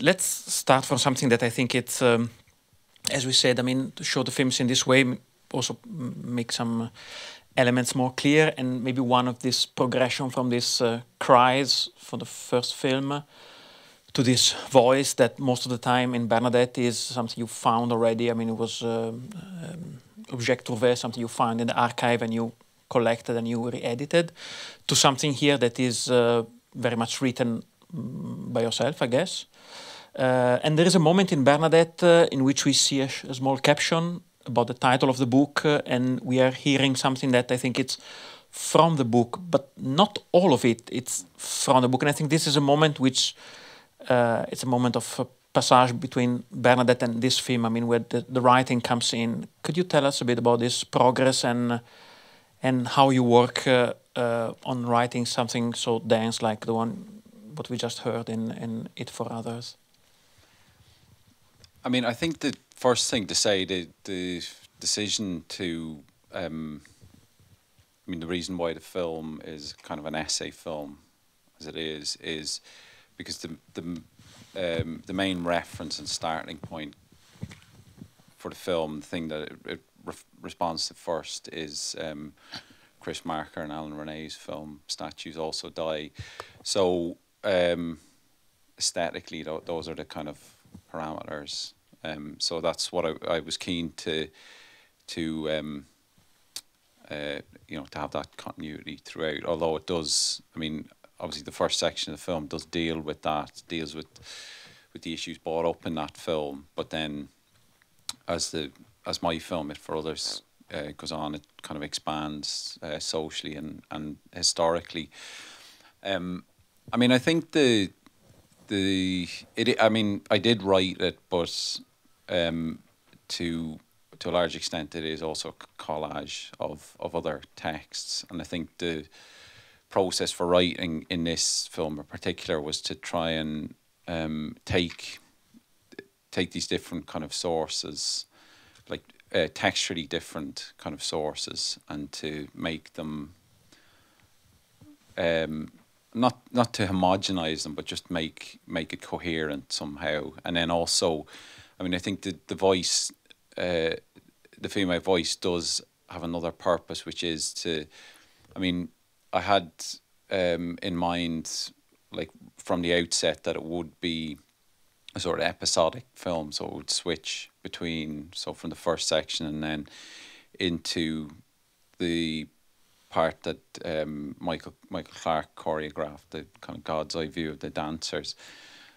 Let's start from something that I think it's, um, as we said, I mean, to show the films in this way also make some elements more clear and maybe one of this progression from this uh, cries for the first film to this voice that most of the time in Bernadette is something you found already. I mean, it was um, um, Object Trouvé, something you found in the archive and you collected and you re-edited, to something here that is uh, very much written mm, by yourself, I guess. Uh, and there is a moment in Bernadette uh, in which we see a, a, small caption about the title of the book, uh, and we are hearing something that I think it's from the book, but not all of it. It's from the book, and I think this is a moment which uh, it's a moment of passage between Bernadette and this film. I mean, where the, the writing comes in. Could you tell us a bit about this progress and and how you work uh, uh, on writing something so dense like the one what we just heard in in It for Others? I mean, I think the first thing to say the the decision to um, I mean the reason why the film is kind of an essay film as it is is because the the um, the main reference and starting point for the film, the thing that it, it re responds to first is um, Chris Marker and Alain Resnais's film "Statues Also Die." So um, aesthetically, th those are the kind of parameters. Um, so that's what I, I was keen to to um, uh, you know to have that continuity throughout. Although it does, I mean, obviously the first section of the film does deal with that, deals with with the issues brought up in that film. But then, as the as my film, it for others uh, goes on, it kind of expands uh, socially and and historically. Um, I mean, I think the the it. I mean, I did write it, but um, to to a large extent, it is also collage of of other texts, and I think the process for writing in this film in particular was to try and um, take take these different kind of sources, like uh, texturally different kind of sources, and to make them um, not not to homogenize them, but just make make it coherent somehow. And then also, I mean, I think the the voice, uh, the female voice, does have another purpose, which is to, I mean, I had um, in mind, like from the outset, that it would be a sort of episodic film, so it would switch between so from the first section and then into the part that um, Michael Michael Clark choreographed, the kind of God's eye view of the dancers.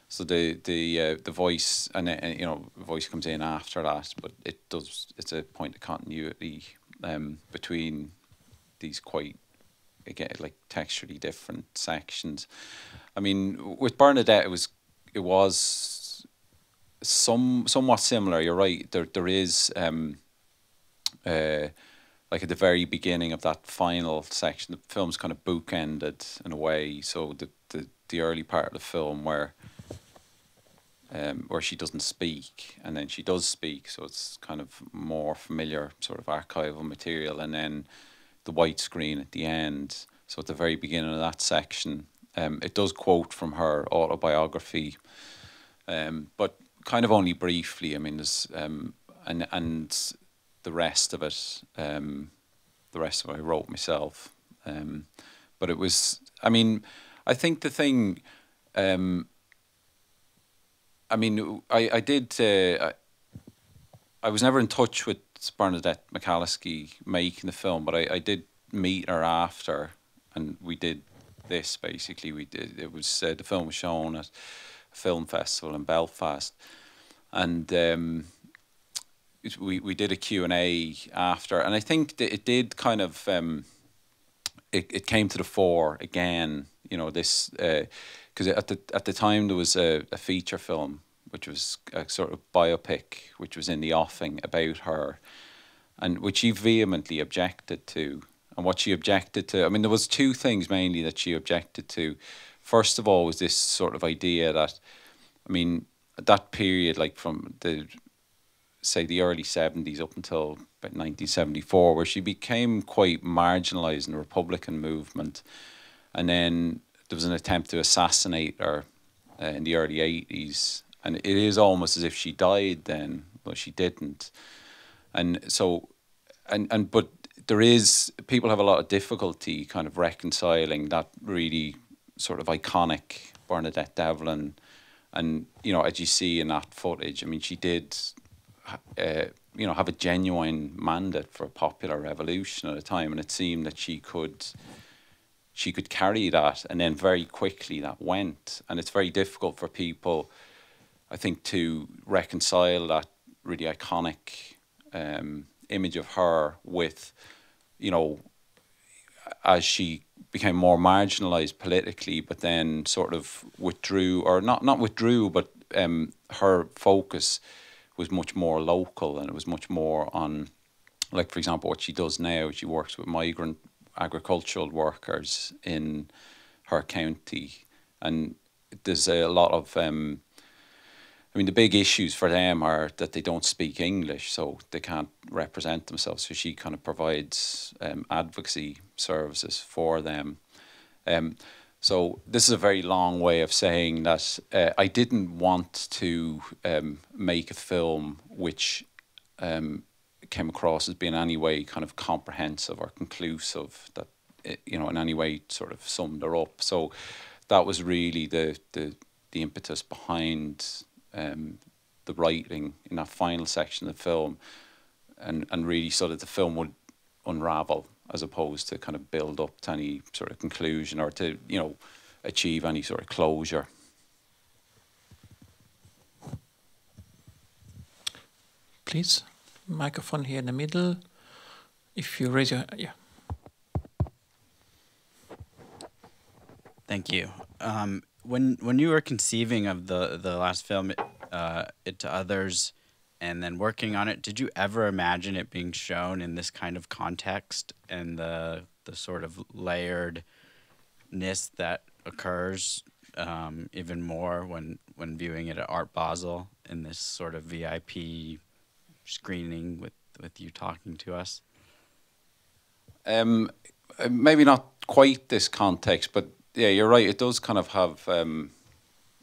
So the the uh, the voice and, uh, you know voice comes in after that, but it does it's a point of continuity um, between these quite again like texturally different sections. I mean, with Bernadette, it was it was some somewhat similar. You're right. There there is um, uh, like at the very beginning of that final section, the film's kind of bookended in a way. So the the the early part of the film where. Um, where she doesn't speak, and then she does speak, so it's kind of more familiar sort of archival material, and then the white screen at the end. So at the very beginning of that section, um, it does quote from her autobiography, um, but kind of only briefly. I mean, there's um, and and the rest of it, um, the rest of it I wrote myself. Um, but it was, I mean, I think the thing. Um, I mean, I I did. Uh, I, I was never in touch with Bernadette McAliskey making the film, but I, I did meet her after, and we did this basically. We did it was uh, the film was shown at a film festival in Belfast, and um, we we did a Q and A after, and I think it did kind of um, it it came to the fore again. You know this because uh, at the at the time there was a, a feature film which was a sort of biopic, which was in the offing about her, and which she vehemently objected to. And what she objected to, I mean, there was two things mainly that she objected to. First of all, was this sort of idea that, I mean, at that period, like from the say the early 70s up until about 1974 where she became quite marginalized in the republican movement. And then there was an attempt to assassinate her uh, in the early 80s and it is almost as if she died then, but she didn't, and so, and and but there is people have a lot of difficulty kind of reconciling that really sort of iconic Bernadette Devlin, and you know as you see in that footage, I mean she did. Uh, you know, have a genuine mandate for a popular revolution at a time, and it seemed that she could she could carry that, and then very quickly that went, and it's very difficult for people, I think, to reconcile that really iconic um, image of her with, you know, as she became more marginalized politically, but then sort of withdrew, or not not withdrew, but um, her focus was much more local and it was much more on, like for example, what she does now. She works with migrant agricultural workers in her county, and there's a lot of. Um, I mean, the big issues for them are that they don't speak English, so they can't represent themselves. So she kind of provides um, advocacy services for them. Um, so this is a very long way of saying that uh, I didn't want to um, make a film which um, came across as being in any way kind of comprehensive or conclusive that it, you know in any way sort of summed her up. So that was really the the, the impetus behind um, the writing in that final section of the film, and and really so that the film would unravel as opposed to kind of build up to any sort of conclusion or to you know achieve any sort of closure. Please, microphone here in the middle. If you raise your yeah. Thank you. Um, when when you were conceiving of the the last film, uh, it to others, and then working on it, did you ever imagine it being shown in this kind of context and the the sort of layeredness that occurs um, even more when when viewing it at Art Basel in this sort of VIP screening with with you talking to us? Um, maybe not quite this context, but yeah, you're right. It does kind of have, um,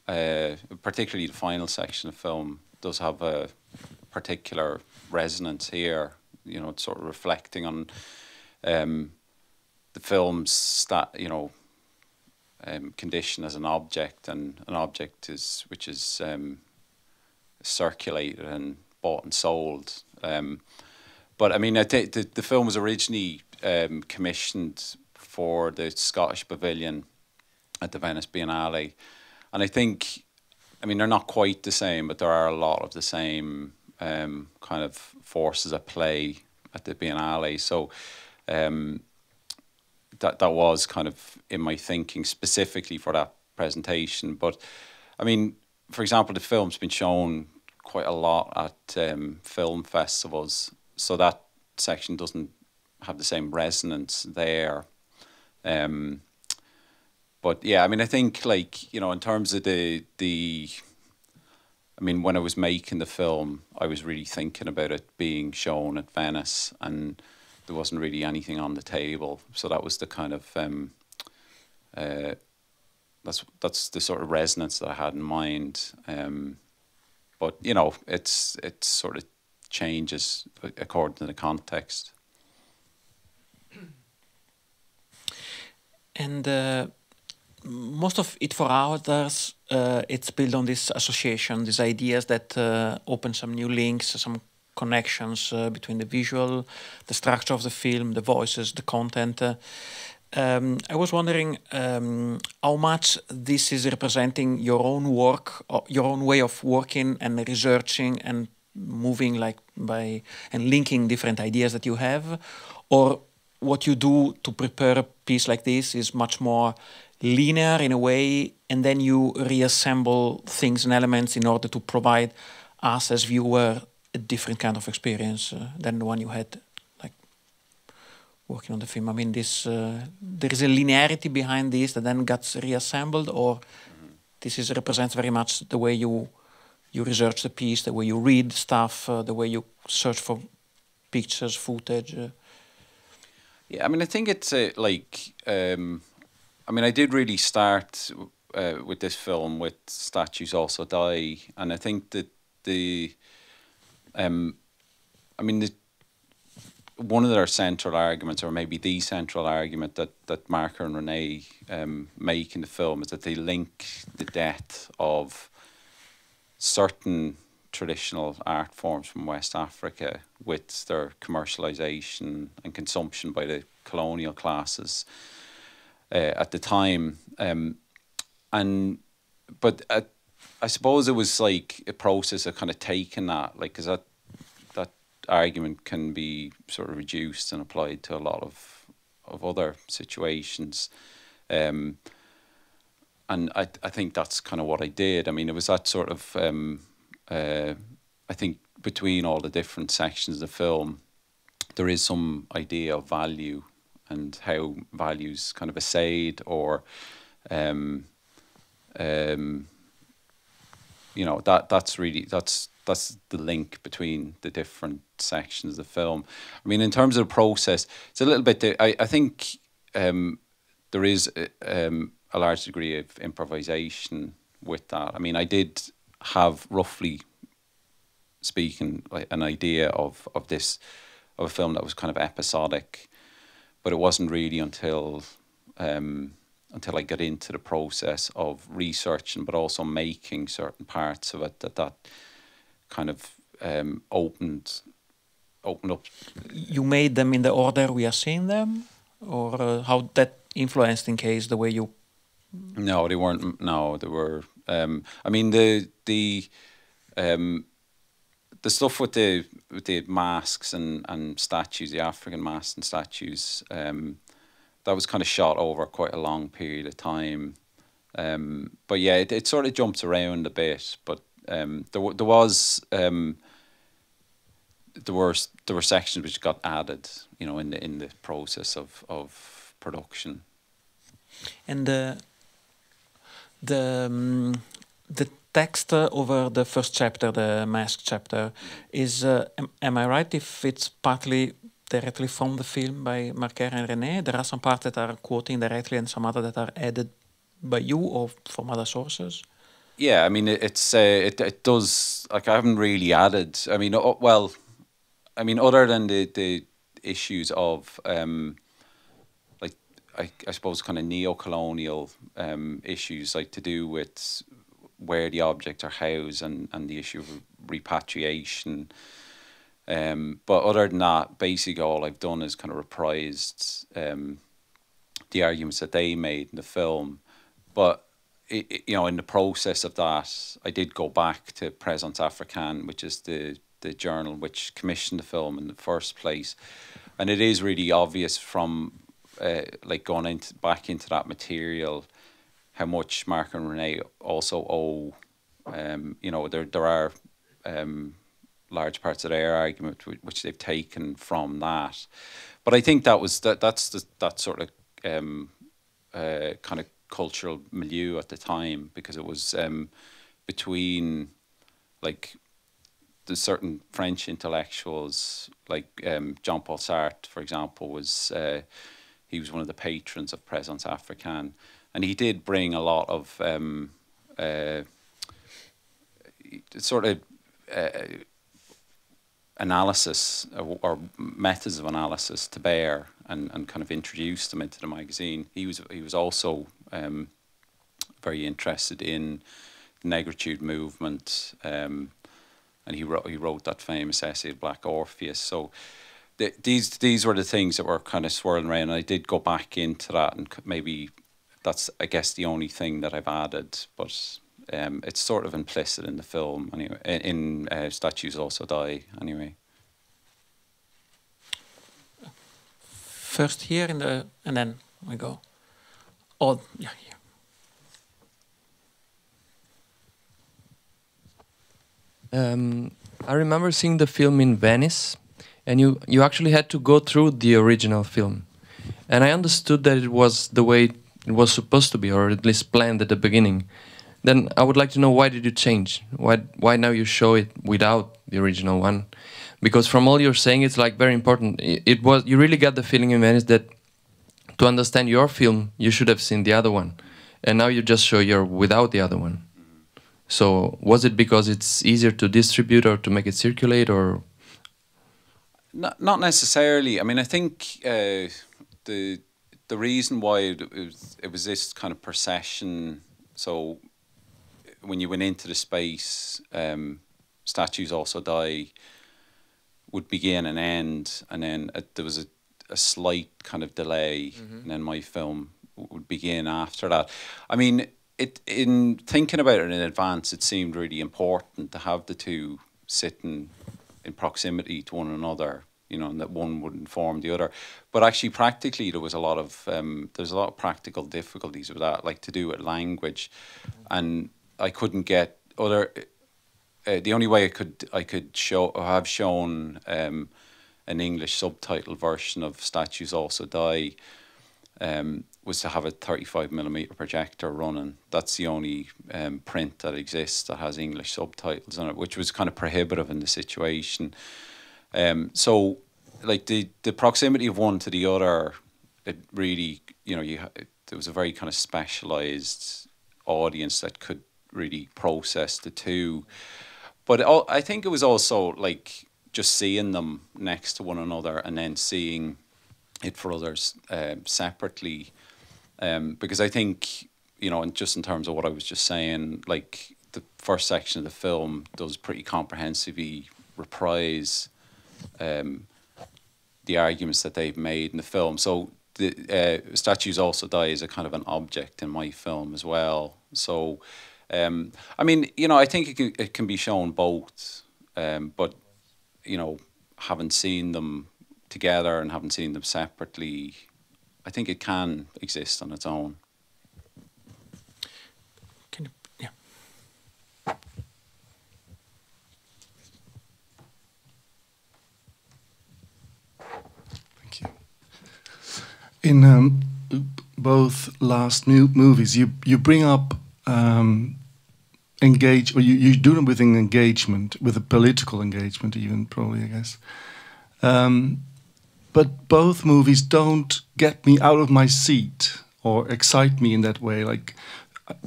uh, particularly the final section of film, does have a particular resonance here. You know, it's sort of reflecting on um, the film's that you know um, condition as an object, and an object is which is um, circulated and bought and sold. Um, but I mean, I think the, the film was originally um, commissioned for the Scottish Pavilion at the Venice Biennale. And I think, I mean, they're not quite the same, but there are a lot of the same um, kind of forces at play at the Biennale. So um, that that was kind of in my thinking specifically for that presentation. But I mean, for example, the film's been shown quite a lot at um, film festivals, so that section doesn't have the same resonance there. Um, but yeah, I mean, I think like you know, in terms of the the, I mean, when I was making the film, I was really thinking about it being shown at Venice, and there wasn't really anything on the table. So that was the kind of um, uh, that's that's the sort of resonance that I had in mind. Um, but you know, it's it sort of changes according to the context. And uh, most of it for others, uh, it's built on this association, these ideas that uh, open some new links, some connections uh, between the visual, the structure of the film, the voices, the content. Uh, um, I was wondering um, how much this is representing your own work, your own way of working and researching and moving like by and linking different ideas that you have, or what you do to prepare a piece like this is much more linear in a way, and then you reassemble things and elements in order to provide us as viewer a different kind of experience uh, than the one you had like working on the film. I mean, this uh, there is a linearity behind this that then gets reassembled, or this is represents very much the way you you research the piece, the way you read stuff, uh, the way you search for pictures, footage. Uh. Yeah, I mean, I think it's a, like. Um, I mean, I did really start uh, with this film with statues also die, and I think that the, um, I mean the. One of their central arguments, or maybe the central argument that that Marker and Resnais um, make in the film, is that they link the death of certain traditional art forms from West Africa with their commercialization and consumption by the colonial classes at the time. Um, and but at, I suppose it was like a process of kind of taking that, like, because that that argument can be sort of reduced and applied to a lot of of other situations. Um, and I I think that's kind of what I did. I mean, it was that sort of um, uh, I think between all the different sections of the film, there is some idea of value and how values kind of assayed or um, um, you know that that's really that's that's the link between the different sections of the film. I mean, in terms of the process, it's a little bit. I I think um, there is a, um, a large degree of improvisation with that. I mean, I did have roughly speaking like an idea of of this of a film that was kind of episodic, but it wasn't really until um, until I got into the process of researching, but also making certain parts of it that that kind of um, opened opened up. You made them in the order we are seeing them, or uh, how that influenced, in case, the way you. No, they weren't. No, they were. Um, I mean the the um, the stuff with the with the masks and, and statues, the African masks and statues, um, that was kind of shot over quite a long period of time. Um, but yeah, it, it sort of jumps around a bit. But um, there there was um, there were there were sections which got added, you know, in the in the process of of production. And the the um, the text uh, over the first chapter, the mask chapter, is uh, am, am, I right if it's partly directly from the film by Marker and Resnais? There are some parts that are quoting directly and some other that are added by you or from other sources. Yeah, I mean it, it's uh, it it does like I haven't really added. I mean, well, I mean other than the the issues of um, like I I suppose kind of neo-colonial um, issues like to do with where the objects are housed and, and the issue of repatriation. Um, but other than that, basically all I've done is kind of reprised um, the arguments that they made in the film. But it, it, you know, in the process of that, I did go back to Présence Africaine, which is the the journal which commissioned the film in the first place, and it is really obvious from uh, like going into back into that material how much Mark and Resnais also owe. Um, you know, there there are um, large parts of their argument which they've taken from that, but I think that was that that's the, that sort of um, uh, kind of cultural milieu at the time because it was um, between like the certain French intellectuals like um, Jean Paul Sartre, for example, was uh, he was one of the patrons of Présence Africaine and he did bring a lot of um, uh, sort of uh, analysis or, methods of analysis to bear and, and kind of introduced them into the magazine. He was he was also um, very interested in the negritude movement, um, and he wrote he wrote that famous essay, Black Orpheus. So. The, these these were the things that were kind of swirling around. And I did go back into that and maybe that's I guess the only thing that I've added, but um, it's sort of implicit in the film anyway. In, in uh, statues also die anyway. First here in the and then we go. Oh yeah, here. Um, I remember seeing the film in Venice, and you you actually had to go through the original film, and I understood that it was the way it was supposed to be, or at least planned at the beginning, then I would like to know why did you change? Why why now you show it without the original one? Because from all you're saying, it's like very important. It, was you really got the feeling in Venice that to understand your film, you should have seen the other one, and now you just show your without the other one. So was it because it's easier to distribute or to make it circulate or? Not not necessarily. I mean, I think uh, the the reason why it, it, was it was this kind of procession. So when you went into the space, um, statues also die would begin and end, and then uh, there was a, a slight kind of delay, mm-hmm. and then my film would begin after that. I mean, it in thinking about it in advance, it seemed really important to have the two sitting in proximity to one another. You know, and that one would inform the other. But actually, practically, there was a lot of um, there's a lot of practical difficulties with that, like to do with language, and I couldn't get other. Uh, the only way I could I could show or have shown um, an English subtitle version of Statues Also Die um, was to have a 35 millimeter projector running. That's the only um, print that exists that has English subtitles on it, which was kind of prohibitive in the situation. Um, so, like the the proximity of one to the other, it really you know you there was a very kind of specialized audience that could really process the two. But I think it was also like just seeing them next to one another and then seeing it for others uh, separately, um, because I think you know, and just in terms of what I was just saying, like the first section of the film does pretty comprehensively reprise um, the arguments that they've made in the film. So the uh, statues also die as a kind of an object in my film as well. So, um, I mean, you know, I think it can, it can be shown both, um, but you know, haven't seen them together and haven't seen them separately, I think it can exist on its own. Can you, yeah. Thank you. In um, both last movies, you you bring up um, engage, or you, you do them with an engagement, with a political engagement, even probably, I guess. Um, but both movies don't get me out of my seat or excite me in that way. Like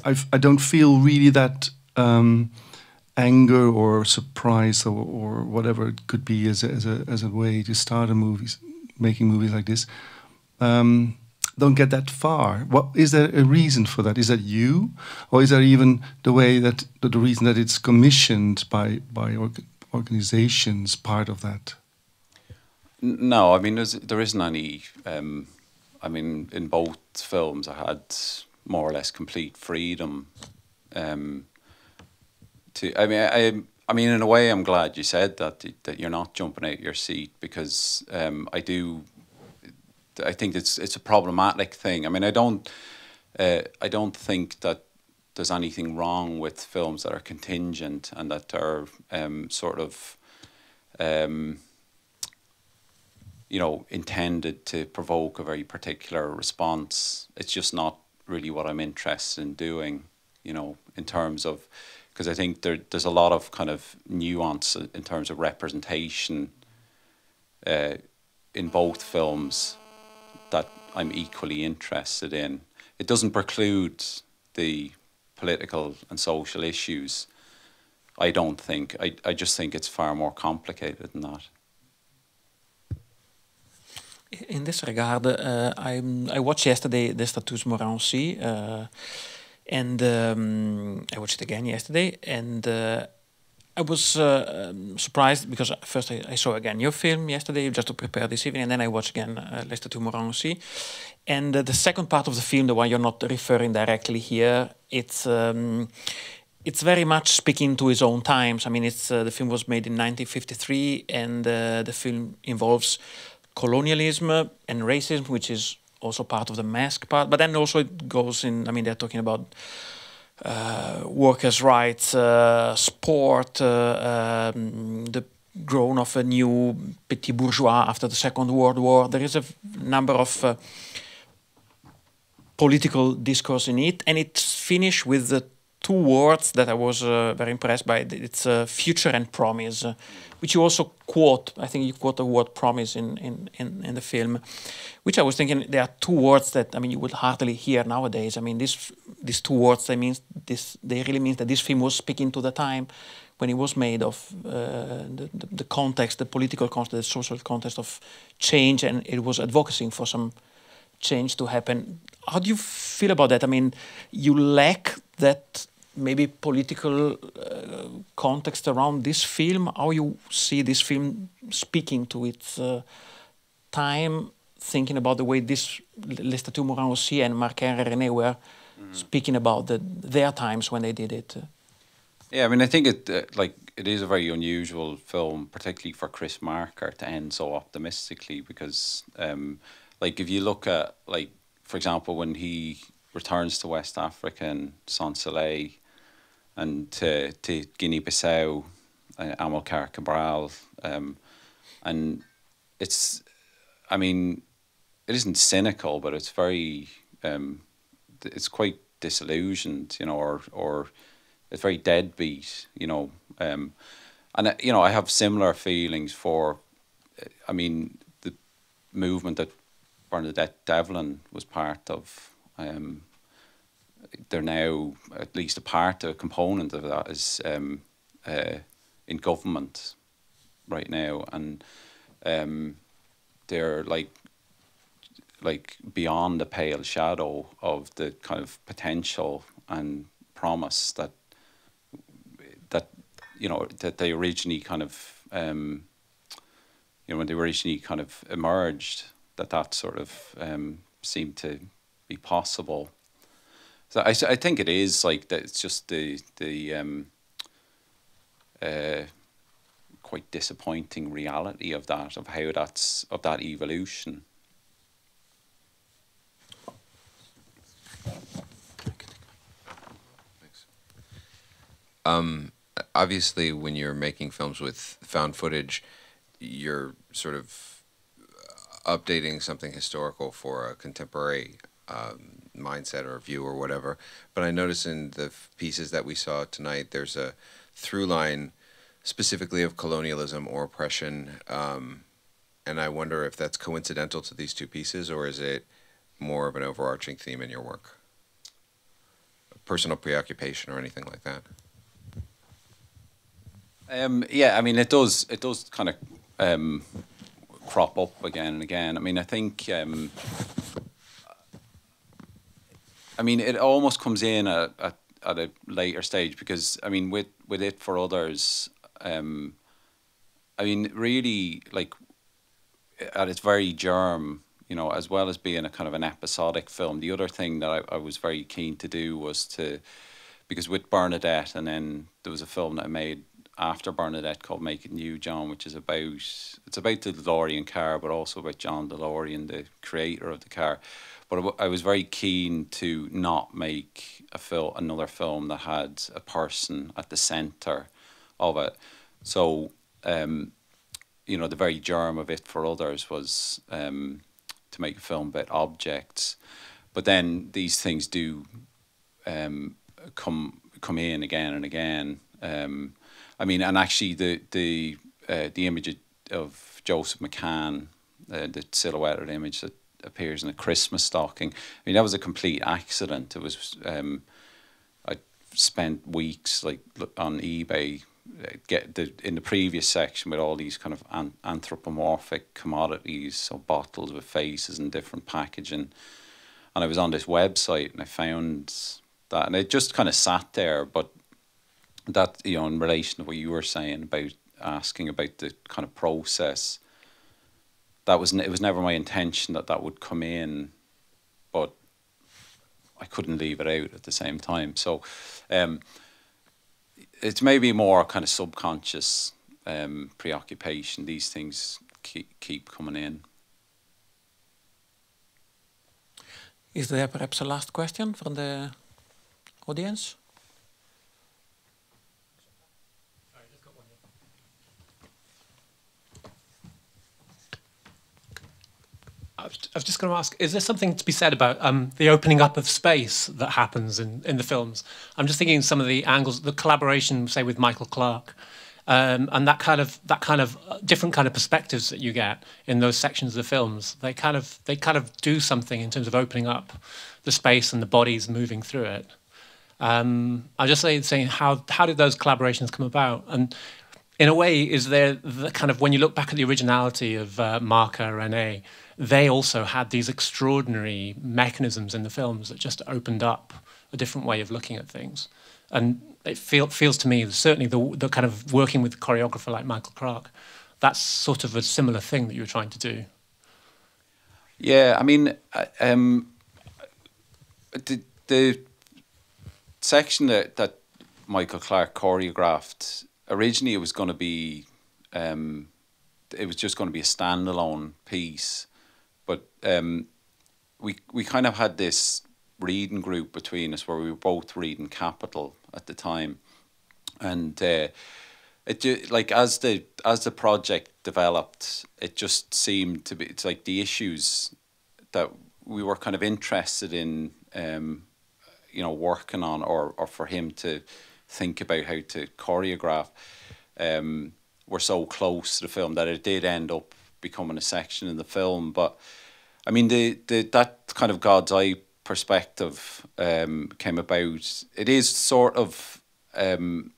I, I don't feel really that um, anger or surprise or, or whatever it could be as a, as a as a way to start a movie, making movies like this. Um, don't get that far. What is there a reason for that? Is that you, or is there even the way that the reason that it's commissioned by by organizations part of that? No, I mean there isn't any. Um, I mean, in both films, I had more or less complete freedom. Um, to I mean, I I mean, in a way, I'm glad you said that that you're not jumping out your seat because um, I do. I think it's it's a problematic thing. I mean, I don't. Uh, I don't think that there's anything wrong with films that are contingent and that are um, sort of. Um, you know, intended to provoke a very particular response. It's just not really what I'm interested in doing, you know, in terms of, because I think there, there's a lot of kind of nuance in terms of representation uh, in both films that I'm equally interested in. It doesn't preclude the political and social issues. I don't think. I, I just think it's far more complicated than that in this regard, uh, I I watched yesterday the Statues Meurent Aussi, uh, and um, I watched it again yesterday, and uh, I was uh, um, surprised because first I, I, saw again your film yesterday just to prepare this evening, and then I watched again uh, Les Statues Meurent Aussi, and uh, the second part of the film, the one you're not referring directly here, it's. Um, it's very much speaking to his own times. I mean, it's uh, the film was made in 1953, and uh, the film involves colonialism and racism, which is also part of the mask part. But then also it goes in. I mean, they're talking about uh, workers' rights, uh, sport, uh, um, the growth of a new petit bourgeois after the Second World War. There is a number of uh, political discourse in it, and it's finished with the two words that I was uh, very impressed by. It's uh, future and promise, uh, which you also quote. I think you quote the word promise in, in, in, in, the film, which I was thinking there are two words that I mean you would hardly hear nowadays. I mean this these two words they mean this they really mean that this film was speaking to the time when it was made of uh, the, the, the context, the political context, the social context of change, and it was advocating for some change to happen. How do you feel about that? I mean, you lack that maybe political uh, context around this film. How you see this film speaking to its uh, time, thinking about the way this Les Statues Meurent Aussi and Marker and Resnais were mm. speaking about the, their times when they did it. Yeah, I mean, I think it uh, like it is a very unusual film, particularly for Chris Marker to end so optimistically because. Um, like if you look at like for example when he returns to West Africa and Sans Soleil and to, to Guinea-Bissau, uh, Amilcar Cabral, um, and it's, I mean, it isn't cynical, but it's very, um, it's quite disillusioned, you know, or or it's very deadbeat, you know, um, and uh, you know I have similar feelings for, I mean, the movement that Bernadette Devlin was part of. Um, they're now at least a part, a component of that is um, uh, in government right now, and um, they're like like beyond the pale shadow of the kind of potential and promise that that you know that they originally kind of um, you know when they originally kind of emerged that that sort of um, seemed to be possible. So I, I think it is like that. It's just the the um, uh, quite disappointing reality of that of how that's of that evolution. Um, obviously, when you're making films with found footage, you're sort of updating something historical for a contemporary um, mindset or view or whatever. But I notice in the pieces that we saw tonight, there's a through line specifically of colonialism or oppression. Um, and I wonder if that's coincidental to these two pieces or is it more of an overarching theme in your work? Personal preoccupation or anything like that? Um, yeah, I mean, it does. It does kind of um, crop up again and again. I mean, I think, um, I mean, it almost comes in at, at, at, a later stage because, I mean, with, with it for others, um, I mean, really, like, at its very germ, you know, as well as being a kind of an episodic film, the other thing that I, I was very keen to do was to, because with Bernadette, and then there was a film that I made after Bernadette called Make It New John, which is about it's about the DeLorean car, but also about John DeLorean, the creator of the car. But I was very keen to not make a film, another film that had a person at the center of it. So, um, you know, the very germ of it for others was um, to make a film about objects. But then these things do um, come come in again and again. Um, I mean, and actually the the uh, the image of Joseph McCann, uh, the silhouetted image that appears in a Christmas stocking. I mean, that was a complete accident. It was um, I spent weeks like on eBay uh, get the in the previous section with all these kind of an, anthropomorphic commodities, so bottles with faces and different packaging. And I was on this website and I found that, and it just kind of sat there, but that you know in relation to what you were saying about asking about the kind of process that was it was never my intention that that would come in but I couldn't leave it out at the same time. So um, it's maybe more kind of subconscious um, preoccupation. These things keep keep coming in. Is there perhaps a last question from the audience I was just going to ask: Is there something to be said about um, the opening up of space that happens in, in the films? I'm just thinking some of the angles, the collaboration, say with Michael Clark, um, and that kind of that kind of uh, different kind of perspectives that you get in those sections of the films. They kind of they kind of do something in terms of opening up the space and the bodies moving through it. Um, I'm just saying, how how did those collaborations come about? And in a way, is there the kind of when you look back at the originality of uh, Marker Resnais, they also had these extraordinary mechanisms in the films that just opened up a different way of looking at things. And it feel, feels to me, certainly the, the kind of working with a choreographer like Michael Clark, that's sort of a similar thing that you were trying to do. Yeah, I mean, um, the, the section that, that Michael Clark choreographed originally it was going to be um, it was just going to be a standalone piece, but um, we we kind of had this reading group between us where we were both reading Capital at the time, and uh, it like as the as the project developed, it just seemed to be it's like the issues that we were kind of interested in, um, you know, working on, or or for him to think about how to choreograph um, were so close to the film that it did end up becoming a section in the film. But I mean, the, the that kind of God's eye perspective um, came about. It is sort of um,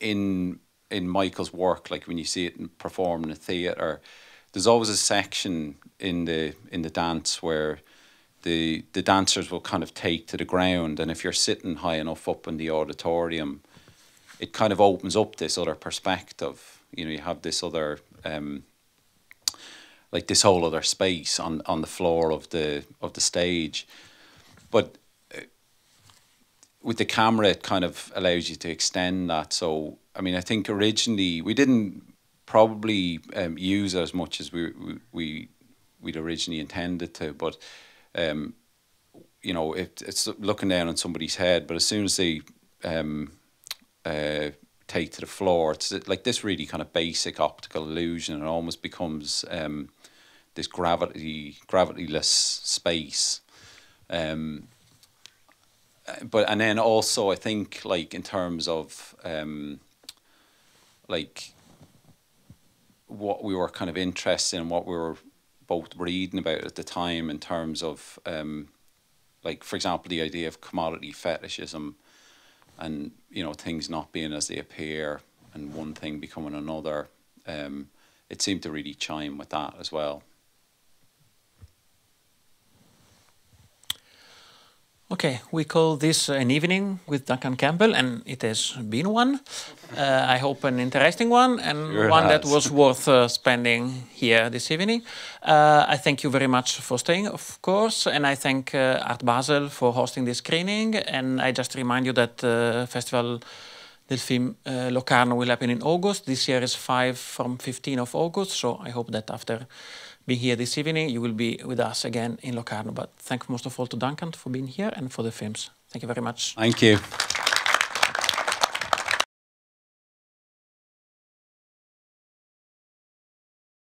in in Michael's work, like when you see it performed in a theatre, there's always a section in the in the dance where the the dancers will kind of take to the ground and if you're sitting high enough up in the auditorium it kind of opens up this other perspective you know you have this other um, like this whole other space on on the floor of the of the stage but uh, with the camera it kind of allows you to extend that so i mean i think originally we didn't probably um, use as much as we we, we we'd originally intended to but um, you know, it, it's looking down on somebody's head, but as soon as they um, uh, take to the floor, it's like this really kind of basic optical illusion. It almost becomes um, this gravity gravityless space. Um, but and then also I think like in terms of um, like what we were kind of interested in, what we were both reading about at the time in terms of um, like for example the idea of commodity fetishism and you know things not being as they appear and one thing becoming another um, it seemed to really chime with that as well Okay, we call this an evening with Duncan Campbell, and it has been one. Uh, I hope an interesting one, and sure one has. that was worth uh, spending here this evening. Uh, I thank you very much for staying, of course, and I thank uh, Art Basel for hosting this screening. And I just remind you that the uh, Festival del Film uh, Locarno will happen in August. This year is 5 from 15 of August, so I hope that after being here this evening. You will be with us again in Locarno. But thank most of all to Duncan for being here and for the films. Thank you very much. Thank you.